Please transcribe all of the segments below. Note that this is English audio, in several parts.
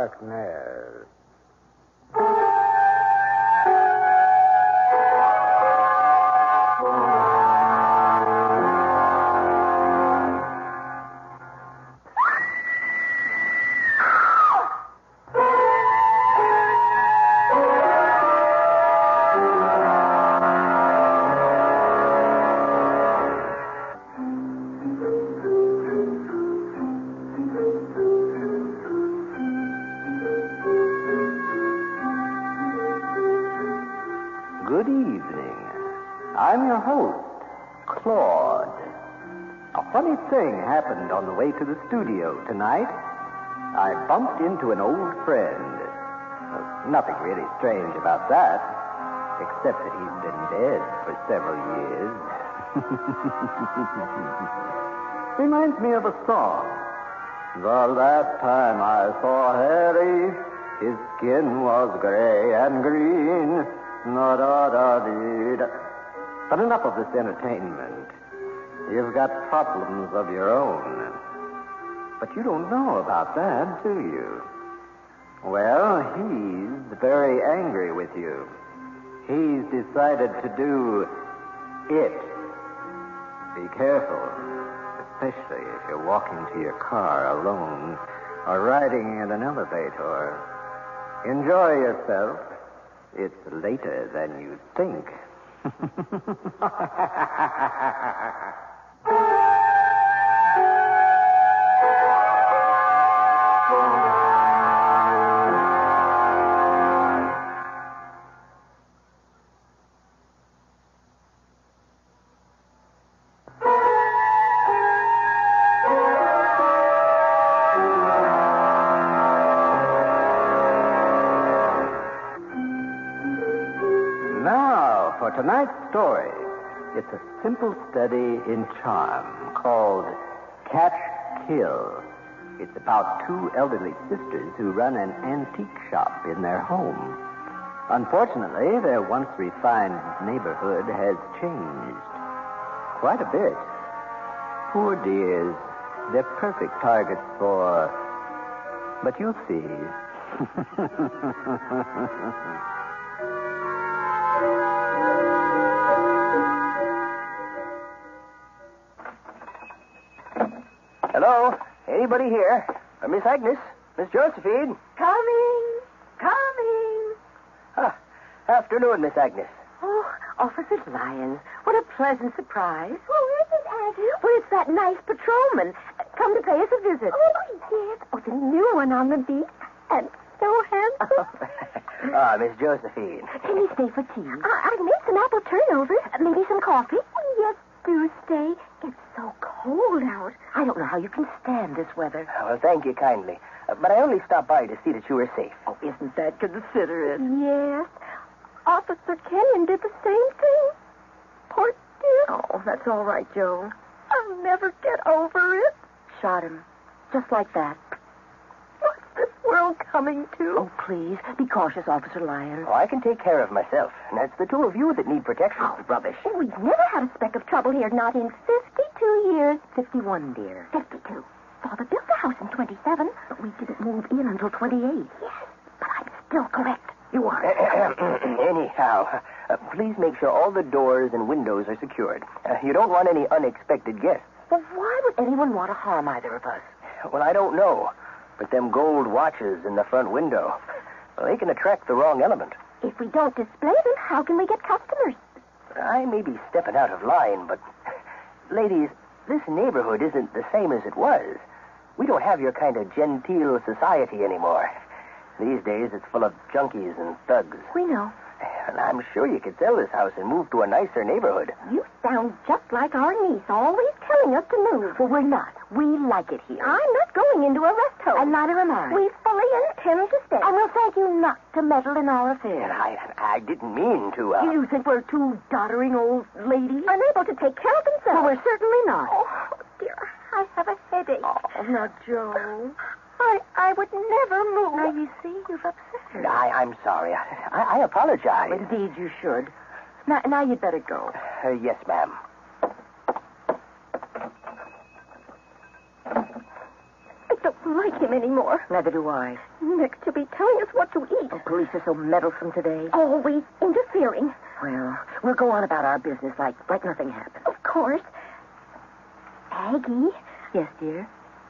Darkness. Thing happened on the way to the studio tonight. I bumped into an old friend. Nothing really strange about that, except that he's been dead for several years. Reminds me of a song. The last time I saw Harry, his skin was gray and green. But enough of this entertainment. You've got problems of your own. But you don't know about that, do you? Well, he's very angry with you. He's decided to do it. Be careful, especially if you're walking to your car alone or riding in an elevator. Enjoy yourself. It's later than you think. Tonight's story. It's a simple study in charm called Catch Kill. It's about two elderly sisters who run an antique shop in their home. Unfortunately, their once refined neighborhood has changed quite a bit. Poor dears, they're perfect targets for. But you'll see. Hello? Anybody here? Uh, Miss Agnes? Miss Josephine? Coming, coming. Ah, afternoon, Miss Agnes. Oh, Officer Lyons, what a pleasant surprise. Who is it, Aggie? Well, it's that nice patrolman. Come to pay us a visit. Oh, yes. Oh, the new one on the beat. And so handsome. ah, Miss Josephine. Can you stay for tea? I, I made some apple turnovers. Uh, maybe some coffee? Oh, yes, do stay. It's so cold out. I don't know how you can stand this weather. Well, thank you kindly. Uh, but I only stopped by to see that you were safe. Oh, isn't that considerate? Yes. Officer Kenyon did the same thing. Poor dear. Oh, that's all right, Joe. I'll never get over it. Shot him. Just like that. What's this world coming to? Oh, please, be cautious, Officer Lyons. Oh, I can take care of myself. And it's the two of you that need protection. Oh, rubbish. Oh, we've never had a speck of trouble here, not in 52 years. 51, dear. 52. Father built the house in 27. But we didn't move in until 28. Yes, but I'm still correct. You are. Anyhow, uh, please make sure all the doors and windows are secured. Uh, you don't want any unexpected guests. Well, why would anyone want to harm either of us? Well, I don't know. But them gold watches in the front window, well, they can attract the wrong element. If we don't display them, how can we get customers? I may be stepping out of line, but ladies, this neighborhood isn't the same as it was. We don't have your kind of genteel society anymore. These days, it's full of junkies and thugs. We know. And I'm sure you could sell this house and move to a nicer neighborhood. You sound just like our niece, always telling us to move. Well, we're not. We like it here. I'm not going into a rest home. And neither am I. We fully intend to stay. And we'll thank you not to meddle in our affairs. And I, I didn't mean to. Uh... You think we're two doddering old ladies? Unable to take care of themselves. Well, we're certainly not. Oh, dear, I have a headache. Oh, now, Joe. I, I would never move. Now, you see, you've upset her. I, I'm sorry. I, I, I apologize. Indeed, you should. Now, now you'd better go. Uh, yes, ma'am. Don't like him anymore. Neither do I. Next, he'll be telling us what to eat. Oh, police are so meddlesome today. Always interfering. Well, we'll go on about our business like like nothing happened. Of course. Aggie, Yes, dear.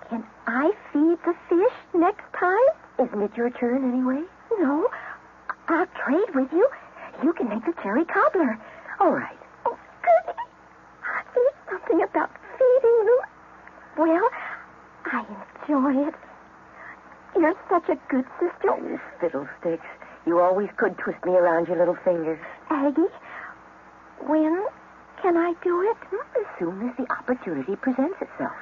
can I feed the fish next time? Isn't it your turn anyway? No. I'll trade with you. You can make the cherry cobbler. All right. Oh, goody. There's something about feeding them. Well, I enjoy it. You're such a good sister. Oh, fiddlesticks. You always could twist me around your little fingers. Aggie, when can I do it? As soon as the opportunity presents itself.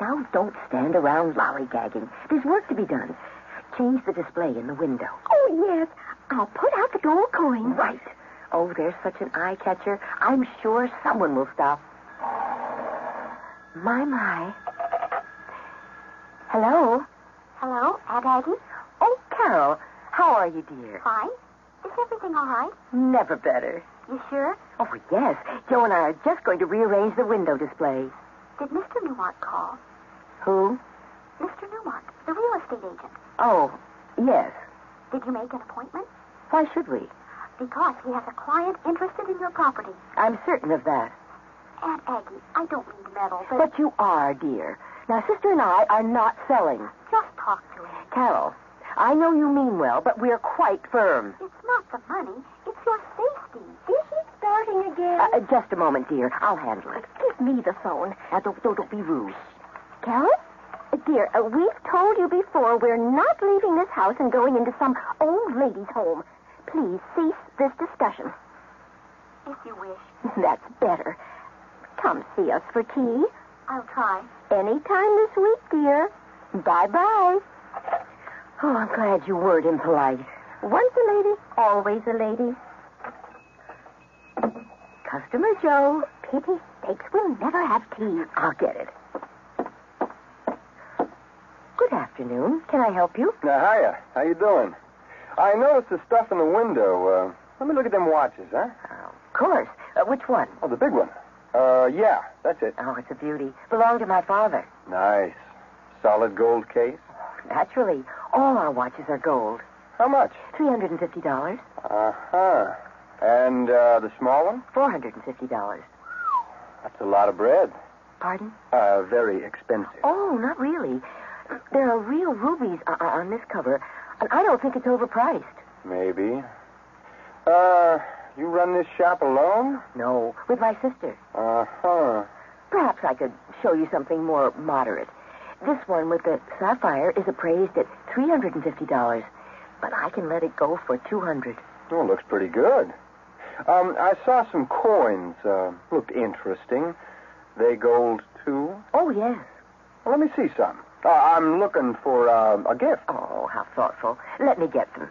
Now, don't stand around lollygagging. There's work to be done. Change the display in the window. Oh, yes. I'll put out the gold coins. Right. Oh, there's such an eye catcher. I'm sure someone will stop. My, my. Hello? Hello, Aunt Aggie. Oh, Carol. How are you, dear? Fine. Is everything all right? Never better. You sure? Oh, yes. Joe and I are just going to rearrange the window display. Did Mr. Newmark call? Who? Mr. Newmark, the real estate agent. Oh, yes. Did you make an appointment? Why should we? Because he has a client interested in your property. I'm certain of that. Aunt Aggie, I don't mean to meddle, but But you are, dear. Now, Sister and I are not selling. just talk to him. Carol, I know you mean well, but we're quite firm. It's not the money, it's your safety. Is he starting again? Uh, uh, just a moment, dear. I'll handle it. Give me the phone. Now, don't, don't, don't be rude. Carol? Uh, Dear, uh, we've told you before we're not leaving this house and going into some old lady's home. Please cease this discussion. If you wish. That's better. Come see us for tea. I'll try. Anytime this week, dear. Bye-bye. Oh, I'm glad you weren't impolite. Once a lady, always a lady. Customer Joe. Pity steaks will never have tea. I'll get it. Good afternoon. Can I help you? Now, hiya. How you doing? I noticed the stuff in the window. Uh, let me look at them watches, huh? Oh, of course. Uh, which one? Oh, the big one. Uh, yeah, that's it. Oh, it's a beauty. Belonged to my father. Nice. Solid gold case. Naturally, all our watches are gold. How much? $350. Uh-huh. And, uh, the small one? $450. That's a lot of bread. Pardon? Uh, very expensive. Oh, not really. There are real rubies o- o- on this cover, and I don't think it's overpriced. Maybe. Uh, you run this shop alone? No, with my sister. Uh-huh. Perhaps I could show you something more moderate. This one with the sapphire is appraised at $350, but I can let it go for 200 Oh, looks pretty good. Um, I saw some coins. Uh, looked interesting. They gold, too? Oh, yes. Well, let me see some. Uh, I'm looking for uh, a gift. Oh, how thoughtful. Let me get them.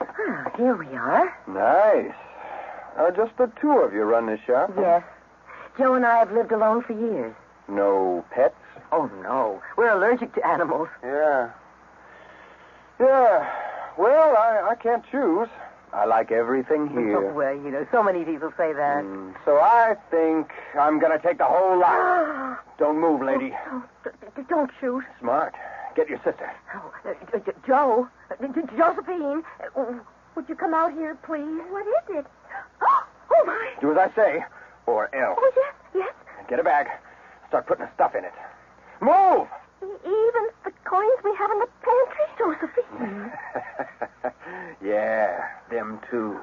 Ah, here we are. Nice. Uh, just the two of you run this shop? Yes. Joe and I have lived alone for years. No pets? Oh, no. We're allergic to animals. Yeah. Yeah. Well, I, I can't choose. I like everything Oh, here. well, you know, so many people say that. Mm, so I think I'm going to take the whole lot. Don't move, lady. Oh, d- d- don't shoot. Smart. Get your sister. Oh, uh, Joe. Uh, Josephine. Would you come out here, please? What is it? Oh, oh my. Do as I say, or else. Oh, yes, yes. Get a bag. Start putting the stuff in it. Move! Even the coins we have in the pantry, Josephine. yeah, them too.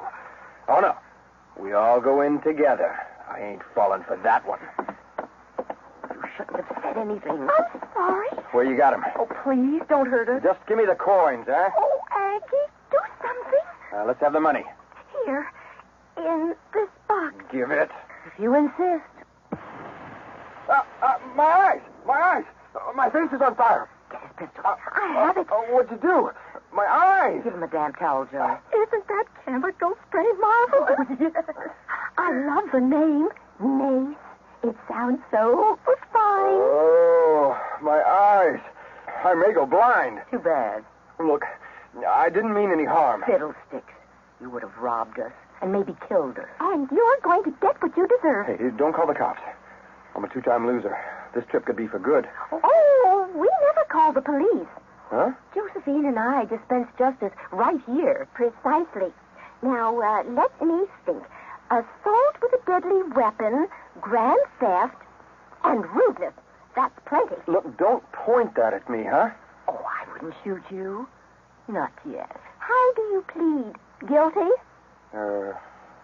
Oh, no. We all go in together. I ain't falling for that one. You shouldn't have said anything. I'm sorry. Where you got got 'em? Oh, please, don't hurt us. Just give me the coins, eh? Oh, Aggie, do something. Now, let's have the money. Here, in this box. Give it. If you insist. Uh, uh, my eyes! My eyes! Uh, my face is on fire. Get his pistol. Uh, I have it. Uh, what'd you do? My eyes! Give him a damn towel, Joe. Isn't that chemical spray marvelous? I love the name, Mace. It sounds so fine. Oh, my eyes. I may go blind. Too bad. Look, I didn't mean any harm. Fiddlesticks. You would have robbed us and maybe killed us. And you're going to get what you deserve. Hey, don't call the cops. I'm a two-time loser. This trip could be for good. Oh, we never call the police. Huh? Josephine and I dispense justice right here. Precisely. Now, uh, let me think. Assault with a deadly weapon, grand theft, and rudeness. That's plenty. Look, don't point that at me, huh? Oh, I wouldn't shoot you. Not yet. How do you plead? Guilty? Uh,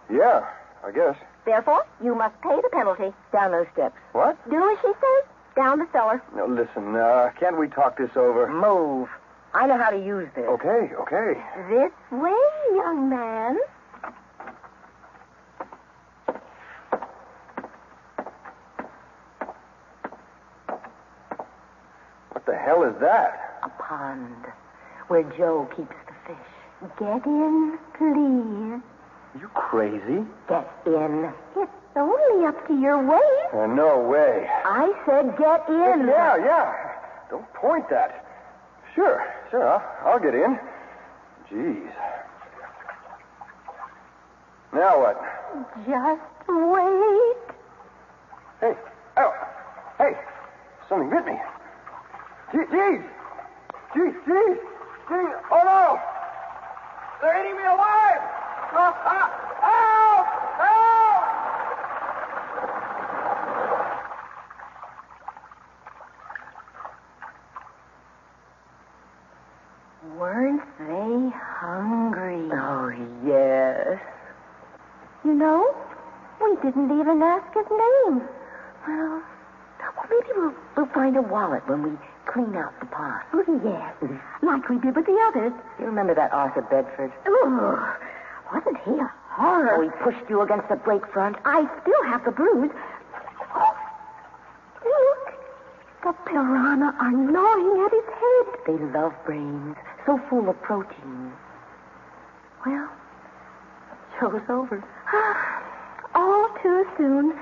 yeah, I guess. Therefore, you must pay the penalty. Down those steps. What? Do as she says. Down the cellar. No, listen, uh, can't we talk this over? Move. I know how to use this. Okay, okay. This way, young man. What the hell is that? A pond where Joe keeps the fish. Get in, please. You crazy? Get in. It's only up to your waist. Uh, no way. I said get in. Yeah, yeah. Don't point that. Sure, sure, I'll, I'll get in. Jeez. Now what? Just wait. Hey, oh, hey, something bit me. Jeez, jeez, jeez, jeez. Oh no, they're eating me alive. Ah, ah, help! Help! Weren't they hungry? Oh, yes. You know, we didn't even ask his name. Well, well maybe we'll, we'll find a wallet when we clean out the pond. Oh, yes. Mm-hmm. Like we did with the others. You remember that Arthur Bedford? Oh, wasn't he a horror? Oh, he pushed you against the breakfront. I still have the bruise. Oh, look. The piranha are gnawing at his head. They love brains, so full of protein. Well, show's over. Ah, all too soon.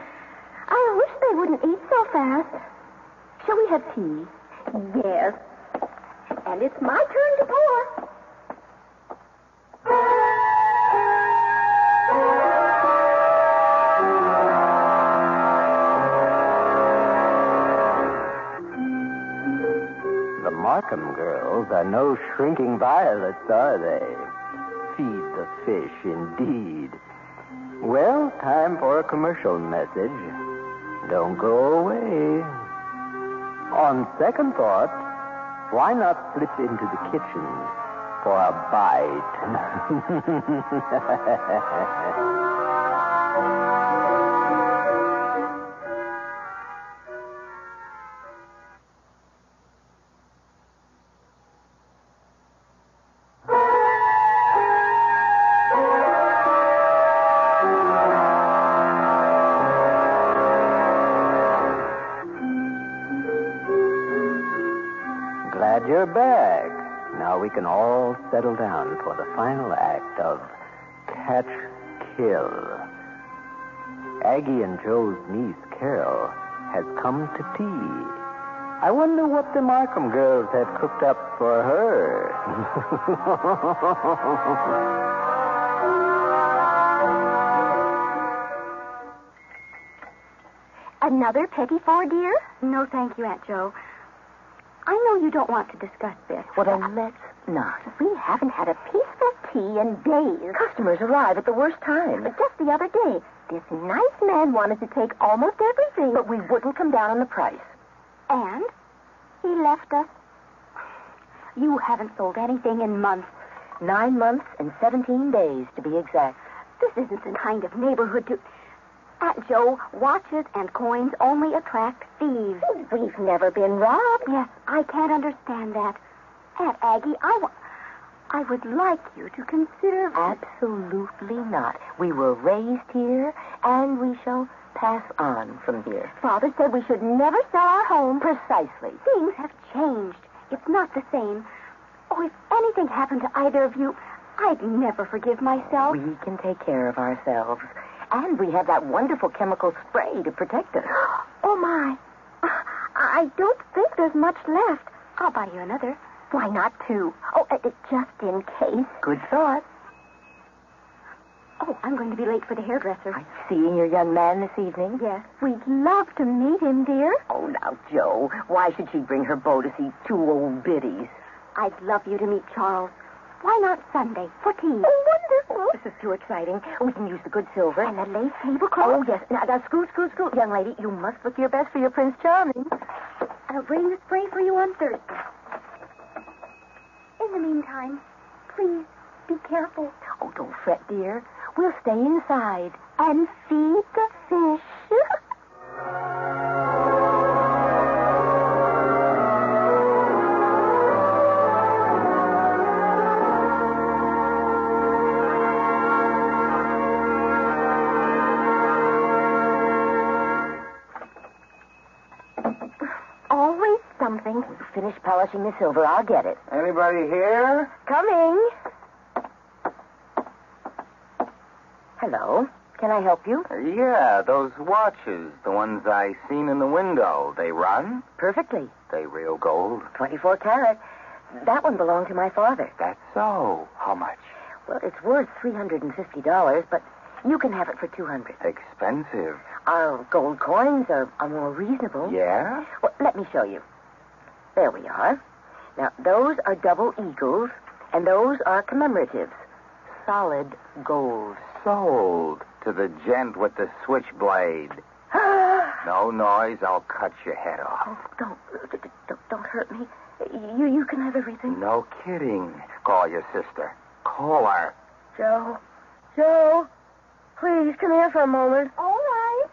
I wish they wouldn't eat so fast. Shall we have tea? Yes. And it's my turn to pour. The Markham girls are no shrinking violets, are they? Feed the fish, indeed. Well, time for a commercial message. Don't go away. On second thought, why not slip into the kitchen for a bite? Glad you're back. Now we can all settle down for the final act of Catch Kill. Aggie and Joe's niece, Carol, has come to tea. I wonder what the Markham girls have cooked up for her. Another petit four, dear? No, thank you, Aunt Joe. Know you don't want to discuss this. Well, then let's not. We haven't had a peaceful tea in days. Customers arrive at the worst time. But just the other day, this nice man wanted to take almost everything. But we wouldn't come down on the price. And he left us. You haven't sold anything in months. Nine months and 17 days, to be exact. This isn't the kind of neighborhood to. Aunt Joe, watches and coins only attract thieves. We've never been robbed. Yes, I can't understand that. Aunt Aggie, I, I would like you to consider. Absolutely not. We were raised here, and we shall pass on from here. Father said we should never sell our home. Precisely. Things have changed. It's not the same. Oh, if anything happened to either of you, I'd never forgive myself. We can take care of ourselves. And we have that wonderful chemical spray to protect us. Oh, my. I don't think there's much left. I'll buy you another. Why not two? Oh, uh, uh, just in case. Good thought. Oh, I'm going to be late for the hairdresser. I'm seeing your young man this evening. Yes, we'd love to meet him, dear. Oh, now, Joe, why should she bring her beau to see two old biddies? I'd love you to meet Charles. Why not Sunday for tea? Oh, wonderful. This is too exciting. We can use the good silver. And the lace tablecloth. Oh, yes. Now, now, scoot, scoot, scoot. Young lady, you must look your best for your Prince Charming. I'll bring the spray for you on Thursday. In the meantime, please be careful Oh, don't fret, dear. We'll stay inside. and feed the fish. Finish polishing the silver. I'll get it. Anybody here? Coming. Hello. Can I help you? Yeah, those watches, the ones I seen in the window, they run? Perfectly. They real gold? 24 carat. That one belonged to my father. That's so. How much? Well, it's worth $350, but you can have it for 200 Expensive. Our gold coins are, are more reasonable. Yeah? Well, let me show you. There we are. Now, those are double eagles, and those are commemoratives. Solid gold. Sold to the gent with the switchblade. No noise, I'll cut your head off. Oh, don't, d- d- don't, don't hurt me. You, you can have everything. No kidding. Call your sister. Call her. Joe, Joe, please come here for a moment. All right.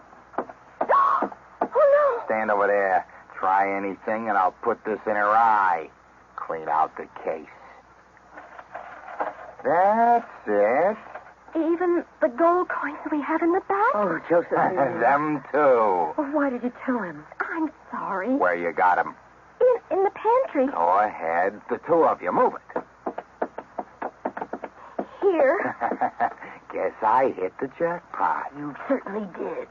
Oh, Stand over there. Try anything, and I'll put this in her eye. Clean out the case. That's it. Even the gold coins we have in the no. Oh, Josephine. Them too. Well, why did you tell him? I'm sorry. Where you got 'em? In, in the pantry. Go ahead. The two of you. Move it. Here. Guess I hit the jackpot. You certainly did.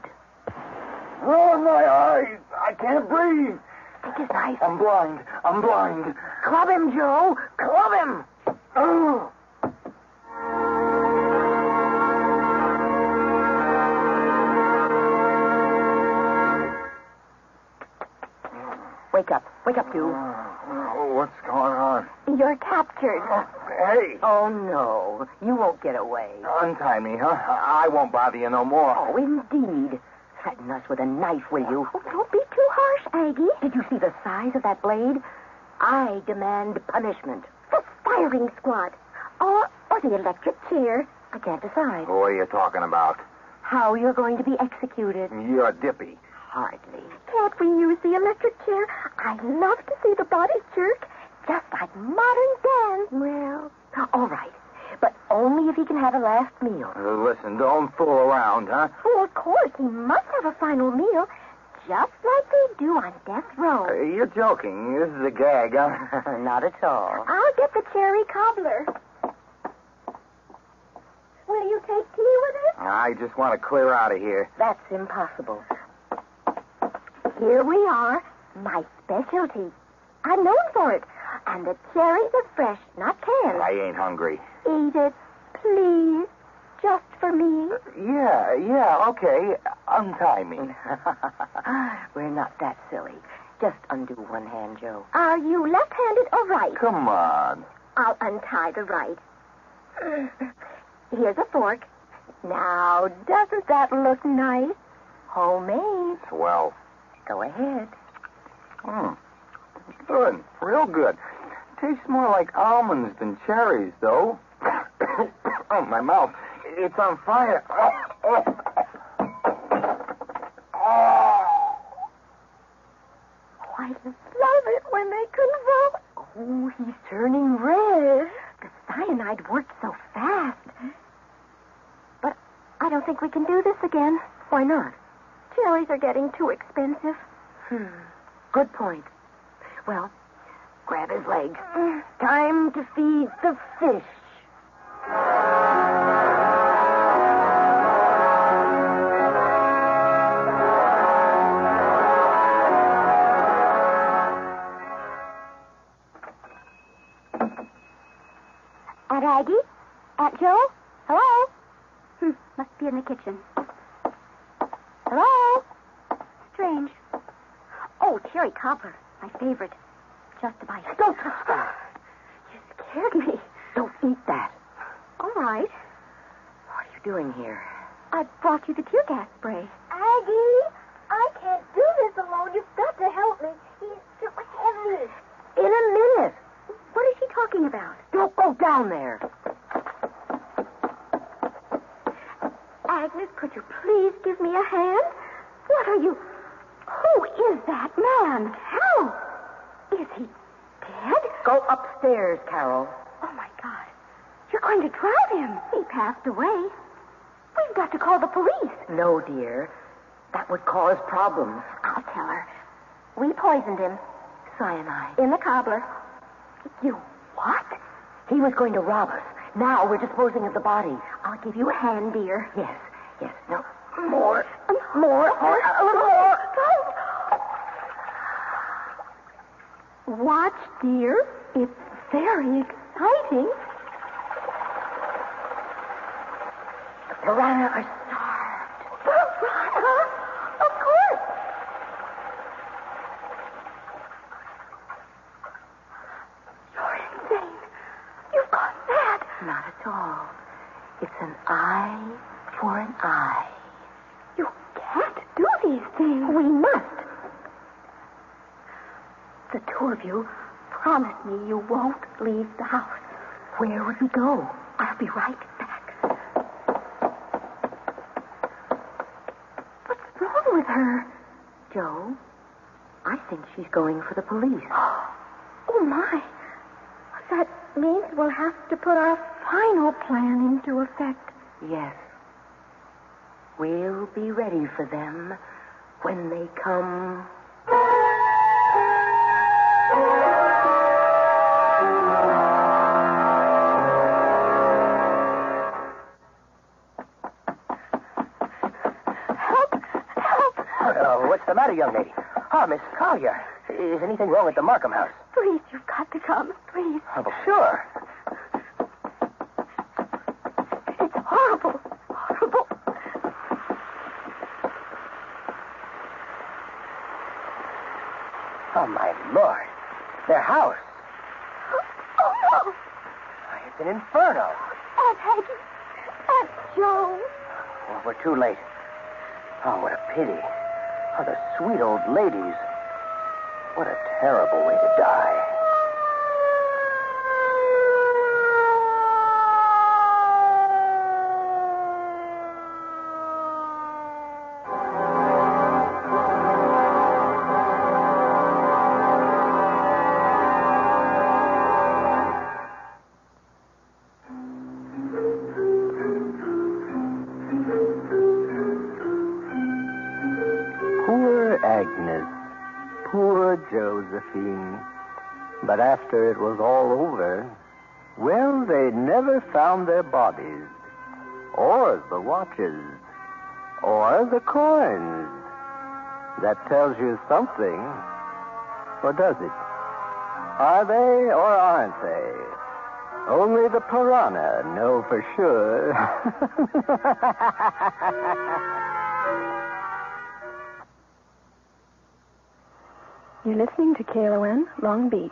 Ruin my eyes. I can't breathe. Take his knife. I'm blind. I'm blind. Club him, Joe. Club him. Oh. Wake up. Wake up, you. Oh, what's going on? You're captured. Hey, Oh, no. You won't get away. untie me, huh? I won't bother you no more. Oh, indeed. Threaten us with a knife, will you? Oh, don't be too Aggie. Did you see the size of that blade? I demand punishment. The firing squad. Or, or the electric chair. I can't decide. What are you talking about? How you're going to be executed? You're dippy. Hardly. Can't we use the electric chair? I'd love to see the body jerk. Just like modern dance. Well, all right. But only if he can have a last meal. Uh, listen, don't fool around, huh? Oh, of course, he must have a final meal. Just like they do on death Uh, row. you're joking. This is a gag? Not at all. I'll get the cherry cobbler. Will you take tea with us? I just want to clear out of here. That's impossible. Here we are. My specialty. I'm known for it. And the cherries are fresh, not canned. I ain't hungry. Eat it, please. Just for me. Yeah, yeah, okay. Untie me. We're not that silly. Just undo one hand, Joe. Are you left-handed or right? Come on. I'll untie the right. Here's a fork. Now, doesn't that look nice? Homemade. Well. Go ahead. Hmm. Good. Real good. Tastes more like almonds than cherries, though. oh, my mouth. It's on fire. Oh. I love it when they convulse. Oh, he's turning red. The cyanide worked so fast. But I don't think we can do this again. Why not? Cherries are getting too expensive. Hmm. Good point. Well, grab his legs. Time to feed the fish. Aunt Aggie? Aunt Joe? Hello? Hmm, must be in the kitchen. Hello? Strange. Oh, cherry cobbler. My favorite. Just a bite. Don't touch that. You scared me. Don't eat that. All right. What are you doing here? I brought you the tear gas spray. Aggie, I can't do this alone. You've got to help me. He's too heavy. In a minute. What is she talking about? Don't go down there. Agnes, could you please give me a hand? What are you? Who is that man? How? Is he dead? Go upstairs, Carol. Oh, my God. You're going to drown him. He passed away. We've got to call the police. No, dear. That would cause problems. I'll tell her. We poisoned him Cyanide. in the cobbler. You what? He was going to rob us. Now we're disposing of the body. I'll give you a hand, dear. Yes, yes. No, more. More. More. A little more. Watch, dear. It's very exciting. The piranha are starved. Piranha? Of course. You're insane. You've gone mad. Not at all. It's an eye for an eye. You can't do these things. We must. The two of you promise me you won't leave the house. Where would we go? I'll be right back. What's wrong with her? Joe, I think she's going for the police. Oh, my. That means we'll have to put our final plan into effect. Yes. We'll be ready for them when they come. Help! Help! Uh, what's the matter, young lady? Ah, Miss Collier. Is anything wrong at the Markham house? Please, you've got to come. Please. Oh, well, sure. It's horrible. Horrible. Oh, my Oh, Lord. Their house. Oh, no. Why, It's an inferno. Aunt Peggy. Aunt Joe. Oh, we're too late. Oh, what a pity. Oh, the sweet old ladies. What a terrible way to die. But after it was all over, well, they never found their bodies, or the watches, or the coins. That tells you something, or does it? Are they or aren't they? Only the piranha know for sure. You're listening to KLON Long Beach.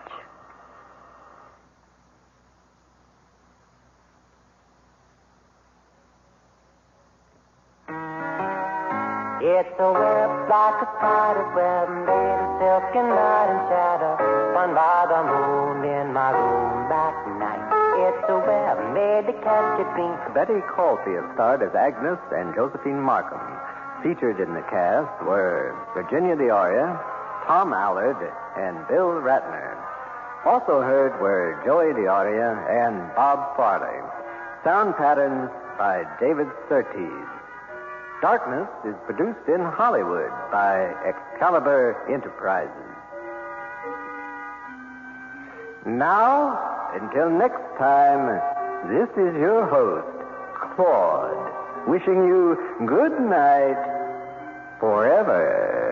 It's a web like a spider's web made of silk and light and shadow, spun by the moon in my room that night. It's a web made to catch a dream. Betty Caulfield starred as Agnes and Josephine Markham. Featured in the cast were Virginia Dioria, Tom Allard, and Bill Ratner. Also heard were Joey Dioria and Bob Farley. Sound patterns by David Surtees. Darkness is produced in Hollywood by Excalibur Enterprises. Now, until next time, this is your host, Claude, wishing you good night forever.